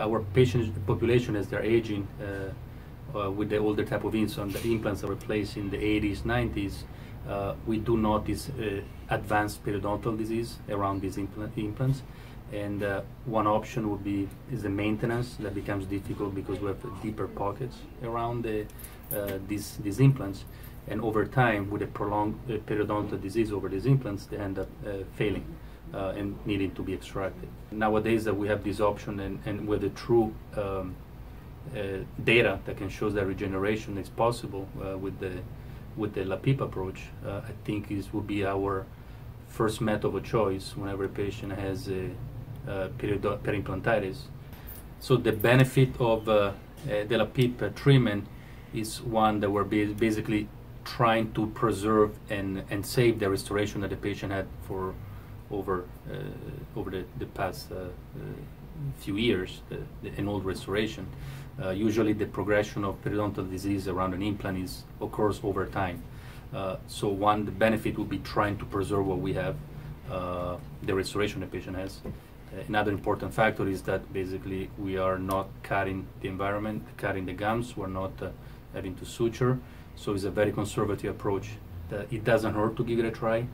our patient population as they're aging uh, uh, with the older type of implants, the implants are replaced in the 80s, 90s, uh, we do notice uh, advanced periodontal disease around these implant, implants. And uh, one option would be is the maintenance that becomes difficult because we have deeper pockets around the, uh, these these implants, and over time, with a prolonged uh, periodontal disease over these implants, they end up uh, failing uh, and needing to be extracted. Nowadays, that we have this option, and, and with the true um, uh, data that can show that regeneration is possible with the with the LAPIP approach, I think this would be our first method of choice whenever a patient has a uh, periimplantitis. So the benefit of uh, uh, the LAPIP treatment is one that we're basically trying to preserve and, and save the restoration that the patient had for over uh, over the, the past uh, uh, few years, an old restoration. usually the progression of periodontal disease around an implant is occurs over time. so one, the benefit would be trying to preserve what we have, the restoration the patient has. Another important factor is that basically we are not cutting the environment, cutting the gums. We're not uh, having to suture. So it's a very conservative approach. It doesn't hurt to give it a try.